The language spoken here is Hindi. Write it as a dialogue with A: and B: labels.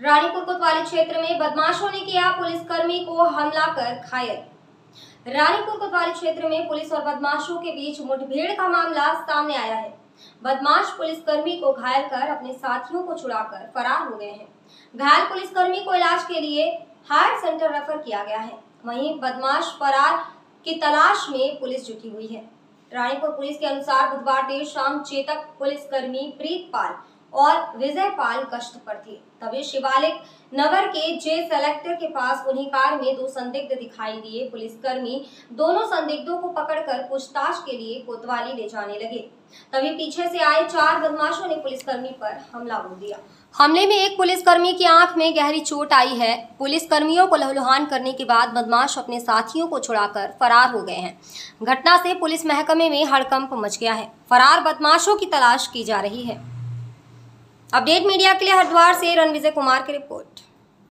A: रानीपुर कोतवाली क्षेत्र में बदमाशों ने किया पुलिसकर्मी को हमला कर घायल। रानीपुर कोतवाली क्षेत्र में पुलिस और बदमाशों के बीच मुठभेड़ का मामला सामने आया है। बदमाश पुलिसकर्मी को घायल कर अपने साथियों को छुड़ाकर फरार हो गए हैं। घायल पुलिसकर्मी को इलाज के लिए हायर सेंटर रेफर किया गया है। वहीं बदमाश फरार की तलाश में पुलिस जुटी हुई है। रानीपुर पुलिस के अनुसार बुधवार देर शाम चेतक पुलिसकर्मी प्रीत पाल और विजय पाल गश्त पर थे। तभी शिवालिक नगर के जे सेलेक्टर के पास उन्हीं कार में दो संदिग्ध दिखाई दिए। पुलिसकर्मी दोनों संदिग्धों को पकड़कर पूछताछ के लिए कोतवाली ले जाने लगे। तभी पीछे से आए चार बदमाशों ने पुलिसकर्मी पर हमला बोल दिया। हमले में एक पुलिसकर्मी की आँख में गहरी चोट आई है। पुलिसकर्मियों को लहलुहान करने के बाद बदमाश अपने साथियों को छुड़ाकर फरार हो गए हैं। घटना से पुलिस महकमे में हड़कंप मच गया है। फरार बदमाशों की तलाश की जा रही है। अपडेट मीडिया के लिए हरिद्वार से रणविजय कुमार की रिपोर्ट।